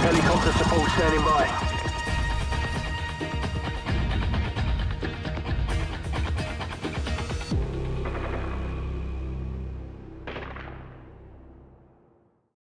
Helicopter support standing by.